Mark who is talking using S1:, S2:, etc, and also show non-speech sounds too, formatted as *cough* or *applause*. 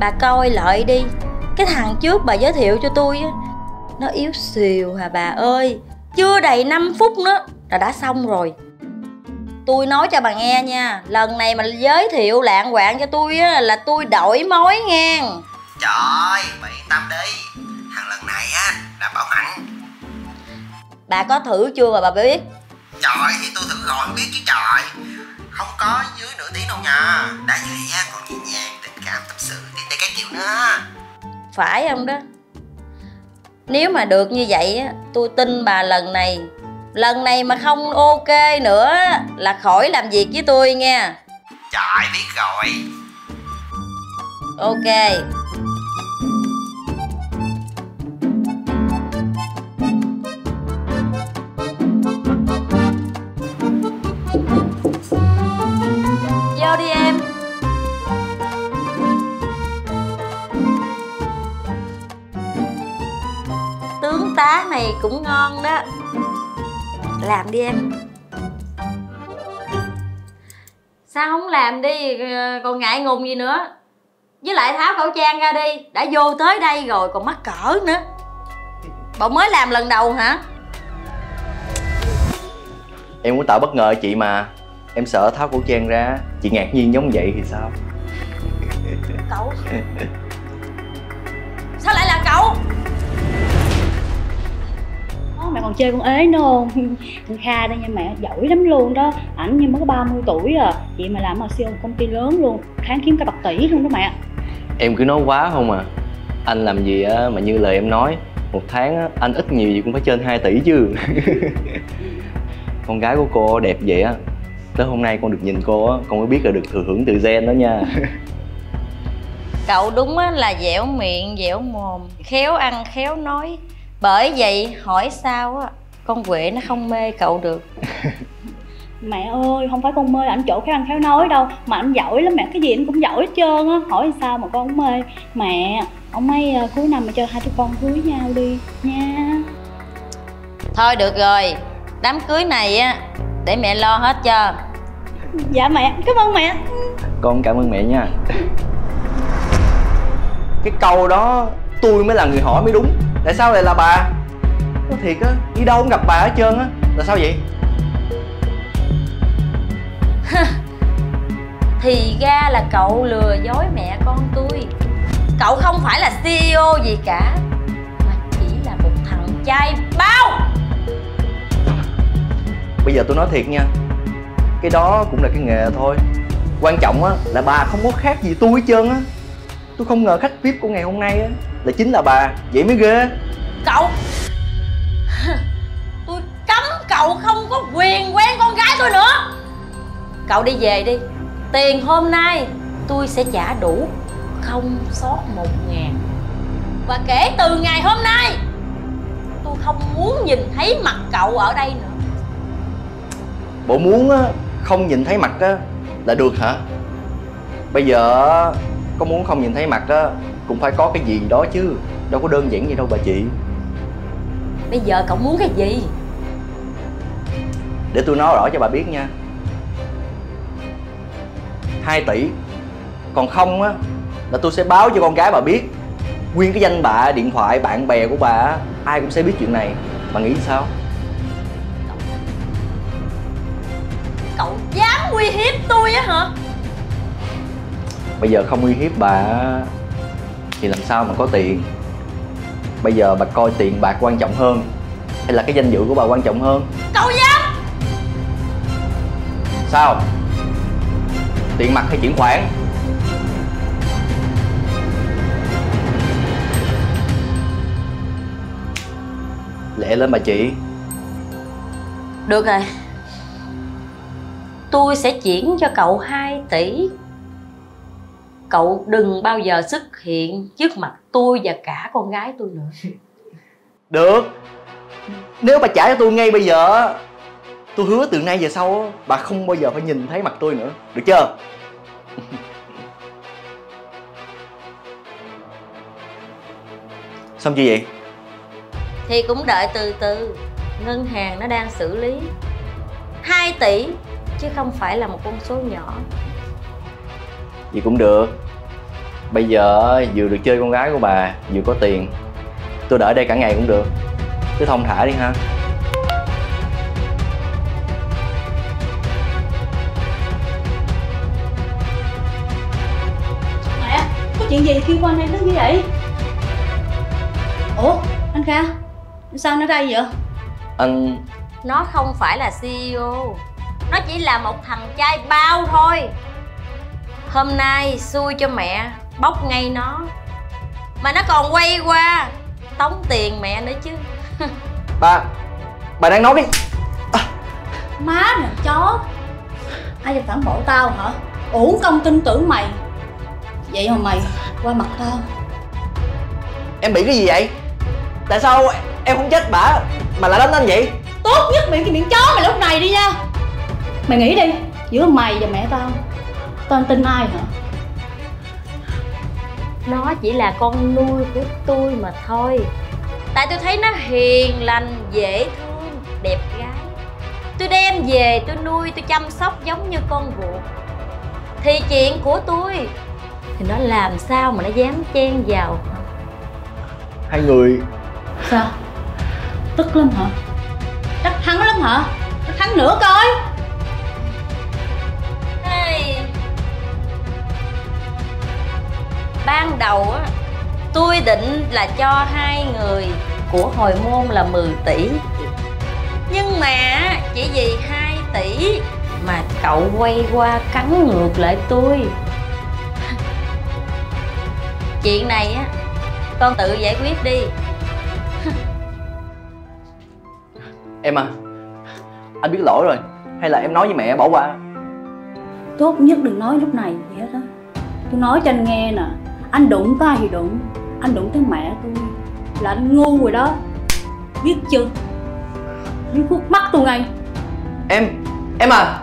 S1: bà coi lại đi. Cái thằng trước bà giới thiệu cho tôi á nó yếu xìu hà bà ơi. Chưa đầy 5 phút nữa là đã xong rồi. Tôi nói cho bà nghe nha lần này mà giới thiệu lạng quạng cho tôi á là tôi đổi mối nghe
S2: Trời ơi, bà yên tâm đi. Thằng lần này á, đảm bảo hẳn
S1: bà có thử chưa mà bà biết?
S2: Trời thì tôi thử rồi biết chứ trời. Không có dưới nửa tiếng đâu nha
S1: phải không đó? Nếu mà được như vậy á tôi tin bà lần này. Lần này mà không ok nữa là khỏi làm việc với tôi nha.
S2: Trời biết rồi.
S1: Ok. Vô đi em tá này cũng ngon đó. Làm đi em. Sao không làm đi ờ, còn ngại ngùng gì nữa? Với lại tháo khẩu trang ra đi đã vô tới đây rồi còn mắc cỡ nữa. Bộ mới làm lần đầu hả?
S3: Em muốn tạo bất ngờ chị mà. Em sợ tháo khẩu trang ra Chị ngạc nhiên giống vậy thì sao?
S1: Cậu. Sao lại là cậu
S4: Mẹ còn chơi con ế nữa không? Con kha đây nha mẹ giỏi lắm luôn đó. Ảnh như mới có 30 tuổi à. Vậy mà làm ở siêu công ty lớn luôn tháng kiếm cả bạc tỷ luôn đó mẹ.
S3: Em cứ nói quá không à. Anh làm gì á mà như lời em nói. Một tháng á, anh ít nhiều gì cũng phải trên 2 tỷ chứ. *laughs* Con gái của cô đẹp vậy á. Tới hôm nay con được nhìn cô á Con mới biết là được thừa hưởng từ gen đó nha.
S1: Cậu đúng á là dẻo miệng dẻo mồm khéo ăn khéo nói bởi vậy hỏi sao á con quệ nó không mê cậu được. *laughs*
S4: Mẹ ơi không phải con mê ảnh chỗ khéo ăn khéo nói đâu. Mà ảnh giỏi lắm mẹ cái gì anh cũng giỏi hết trơn á. Hỏi sao mà con không mê. Mẹ ông ấy ờ, cuối năm mà cho hai đứa con cưới nhau đi nha.
S1: Thôi được rồi đám cưới này á để mẹ lo hết cho.
S4: Dạ mẹ cảm ơn mẹ.
S3: Con cảm ơn mẹ nha. Cái câu đó tôi mới là người hỏi mới đúng Tại sao lại là bà? Có thiệt á, đi đâu cũng gặp bà hết trơn á. Là sao vậy? *laughs*
S1: Thì ra là cậu lừa dối mẹ con tôi. Cậu không phải là ceo gì cả mà chỉ là một thằng trai bao.
S3: Bây giờ tôi nói thiệt nha Cái đó cũng là cái nghề thôi. Quan trọng á là bà không có khác gì tôi hết trơn á Tôi không ngờ khách VIP của ngày hôm nay á Là chính là bà. Vậy mới ghê.
S1: Cậu! *laughs* Tôi cấm cậu không có quyền quen con gái tôi nữa. Cậu đi về đi. Tiền hôm nay tôi sẽ trả đủ không sót một ngàn. Và kể từ ngày hôm nay tôi không muốn nhìn thấy mặt cậu ở đây nữa.
S3: Bộ muốn á không nhìn thấy mặt á Là được hả? Bây giờ á, có muốn không nhìn thấy mặt á Cũng phải có cái gì đó chứ. Đâu có đơn giản vậy đâu bà chị.
S1: Bây giờ cậu muốn cái gì?
S3: Để tôi nói rõ cho bà biết nha. 2 tỷ. Còn không á Là tôi sẽ báo cho con gái bà biết. Nguyên cái danh bạ, điện thoại, bạn bè của bà á, Ai cũng sẽ biết chuyện này. Bà nghĩ sao?
S1: Cậu dám uy hiếp tôi á hả
S3: Bây giờ không uy hiếp bà Thì làm sao mà có tiền? Bây giờ bà coi tiền bạc quan trọng hơn Hay là cái danh dự của bà quan trọng hơn?
S1: Cậu dám!
S3: Sao? Tiền mặt hay chuyển khoản? Lẹ lên bà chị.
S1: Được rồi. Tôi sẽ chuyển cho cậu 2 tỷ cậu đừng bao giờ xuất hiện trước mặt tôi và cả con gái tôi nữa. *laughs*
S3: Được. Nếu bà trả cho tôi ngay bây giờ á, Tôi hứa từ nay về sau Bà không bao giờ phải nhìn thấy mặt tôi nữa. Được chưa? *laughs* Xong chưa vậy?
S1: Thì cũng đợi từ từ. Ngân hàng nó đang xử lý. 2 tỷ chứ không phải là một con số nhỏ
S3: Vậy cũng được. Bây giờ vừa được chơi con gái của bà Vừa có tiền. Tôi đợi đây cả ngày cũng được. Cứ thông thả đi ha.
S4: Mẹ, có chuyện gì kêu qua đây đứng như vậy? Ủa, anh Kha, sao nó đây vậy?
S3: Anh
S1: Nó không phải là CEO Nó chỉ là một thằng trai bao thôi Hôm nay xui cho mẹ Bóc ngay nó. Mà nó còn quay qua Tống tiền mẹ nữa chứ. *laughs*
S3: Bà Bà đang nói đi.
S4: Má nè, chó. Ai cho phản bội tao hả? Uổng công tin tưởng mày. Vậy mà mày qua mặt tao.
S3: Em bị cái gì vậy? Tại sao em không chết bả Mà lại đánh anh vậy?
S4: Tốt nhất miệng cái miệng chó mày lúc này đi nha. Mày nghĩ đi, giữa mày và mẹ tao Tao tin ai hả?
S1: Nó chỉ là con nuôi của tôi mà thôi Tại tôi thấy nó hiền lành, dễ thương, đẹp gái Tôi đem về tôi nuôi, tôi chăm sóc giống như con ruột Thì chuyện của tôi Thì nó làm sao mà nó dám chen vào?
S3: Hai người
S4: Sao? Tức lắm hả? Chắc thắng lắm hả? Chắc thắng nữa coi
S1: Ban đầu á Tôi định là cho hai người Của hồi môn là 10 tỷ. Nhưng mà chỉ vì 2 tỷ Mà cậu quay qua cắn ngược lại tôi. *laughs* Chuyện này á Con tự giải quyết đi. *laughs*
S3: Em à Anh biết lỗi rồi. Hay là em nói với mẹ bỏ qua?
S4: Tốt nhất đừng nói lúc này gì hết á Tôi nói cho anh nghe nè anh đụng tới ai thì đụng. Anh đụng tới mẹ tôi. Là anh ngu rồi đó. Biết chưa? Biết khuất mắt tôi ngay.
S3: Em Em à?